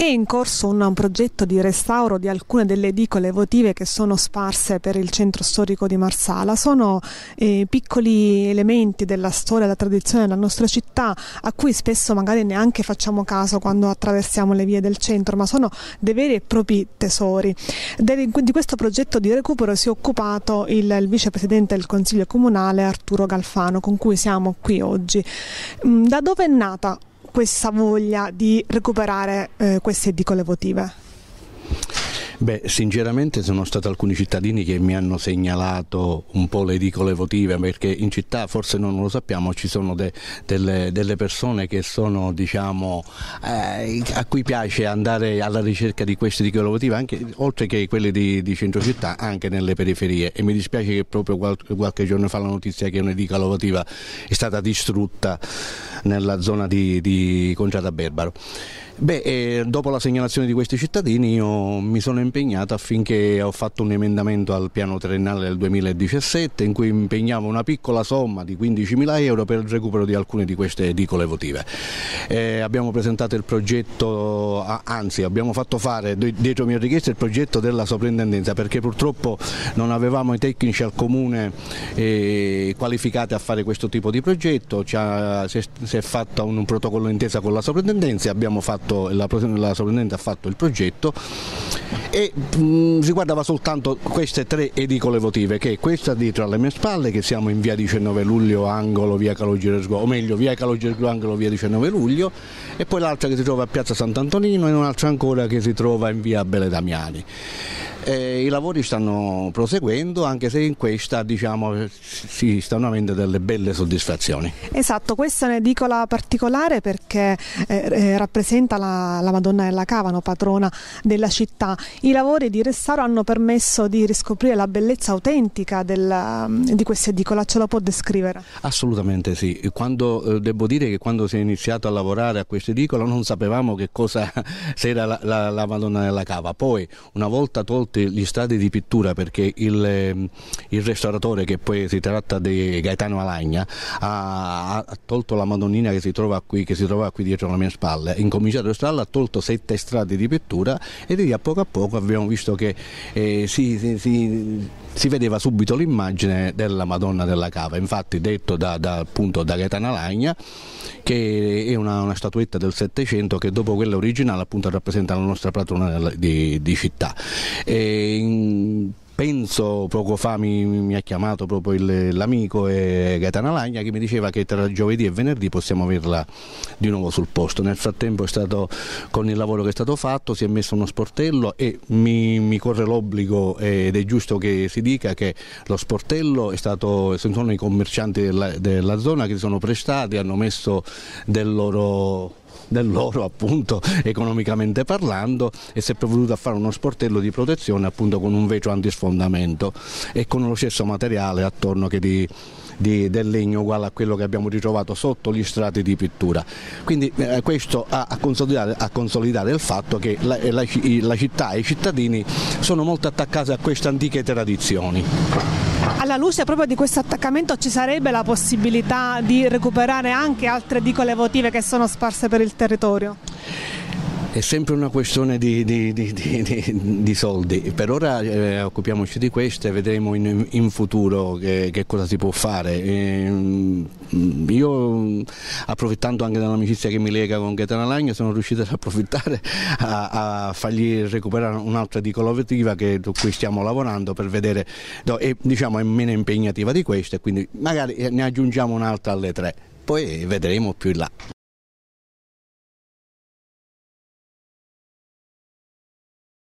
È in corso un progetto di restauro di alcune delle edicole votive che sono sparse per il centro storico di Marsala. Sono eh, piccoli elementi della storia della tradizione della nostra città a cui spesso magari neanche facciamo caso quando attraversiamo le vie del centro, ma sono dei veri e propri tesori. di questo progetto di recupero si è occupato il, il vicepresidente del Consiglio Comunale Arturo Galfano, con cui siamo qui oggi. Mm, da dove è nata questa voglia di recuperare eh, queste edicole votive? Beh, sinceramente sono stati alcuni cittadini che mi hanno segnalato un po' le edicole votive perché in città, forse non lo sappiamo, ci sono de, delle, delle, persone che sono, diciamo, eh, a cui piace andare alla ricerca di queste edicole votive, anche, oltre che quelle di, di, centro città, anche nelle periferie e mi dispiace che proprio qualche, qualche giorno fa la notizia che un'edicola votiva è stata distrutta nella zona di, di Conciata Berbaro. Beh, eh, dopo la segnalazione di questi cittadini io mi sono impegnato affinché ho fatto un emendamento al piano triennale del 2017 in cui impegnavo una piccola somma di 15.000 euro per il recupero di alcune di queste edicole votive. Eh, abbiamo presentato il progetto, anzi abbiamo fatto fare dietro mia richiesta il progetto della soprintendenza perché purtroppo non avevamo i tecnici al comune eh, qualificati a fare questo tipo di progetto, ha, si, è, si, è, fatto un, un protocollo d'intesa con la soprintendenza e abbiamo fatto fatto, la, la sovrintendente ha fatto il progetto e mh, riguardava soltanto queste tre edicole votive che è questa dietro alle mie spalle che siamo in via 19 luglio angolo via Calogero o meglio via Calogero angolo via 19 luglio e poi l'altra che si trova a piazza Sant'Antonino e un'altra ancora che si trova in via Belle Damiani. Eh, I lavori stanno proseguendo anche se in questa diciamo, si stanno avendo delle belle soddisfazioni. Esatto, questa è un'edicola particolare perché eh, eh, rappresenta la, la, Madonna della Cavano, patrona della città. I lavori di restauro hanno permesso di riscoprire la bellezza autentica del, di questa edicola, ce la può descrivere? Assolutamente sì, quando, eh, devo dire che quando si è iniziato a lavorare a questa edicola non sapevamo che cosa era la, la, la Madonna della Cava, poi una volta tolto gli stati di pittura perché il, ehm, il restauratore che poi si tratta di Gaetano Alagna ha, ha, tolto la Madonnina che si trova qui, che si trova qui dietro alle mie spalle, ha incominciato a restaurarla, ha tolto sette strati di pittura e di lì a poco a poco abbiamo visto che eh, si, si, si, si, vedeva subito l'immagine della Madonna della Cava, infatti detto da, da, appunto, da Gaetano Alagna che è una, una, statuetta del Settecento che dopo quella originale appunto rappresenta la nostra patrona di, di città. E in, penso poco fa mi, mi ha chiamato proprio l'amico Gaetano Lagna che mi diceva che tra giovedì e venerdì possiamo averla di nuovo sul posto. Nel frattempo stato, con il lavoro che è stato fatto si è messo uno sportello e mi, mi corre l'obbligo ed è giusto che si dica che lo sportello stato, sono i commercianti della, della zona che si sono prestati, hanno messo del loro dell'oro appunto economicamente parlando e si è provveduto a fare uno sportello di protezione appunto con un vetro antisfondamento e con lo stesso materiale attorno che di, di, del legno uguale a quello che abbiamo ritrovato sotto gli strati di pittura. Quindi eh, questo ha a consolidare, a consolidare, il fatto che la, la, la città e i cittadini sono molto attaccati a queste antiche tradizioni. Alla luce proprio di questo attaccamento ci sarebbe la possibilità di recuperare anche altre edicole votive che sono sparse per il territorio? È sempre una questione di, di, di, di soldi, per ora eh, occupiamoci di questo e vedremo in, in futuro che, che, cosa si può fare. E, ehm, io approfittando anche dell'amicizia che mi lega con Gaetano Lagna sono riuscito ad approfittare a, a fargli recuperare un'altra dicolovativa che, su cui stiamo lavorando per vedere, no, è, diciamo, è meno impegnativa di questa e quindi magari ne aggiungiamo un'altra alle tre, poi vedremo più in là.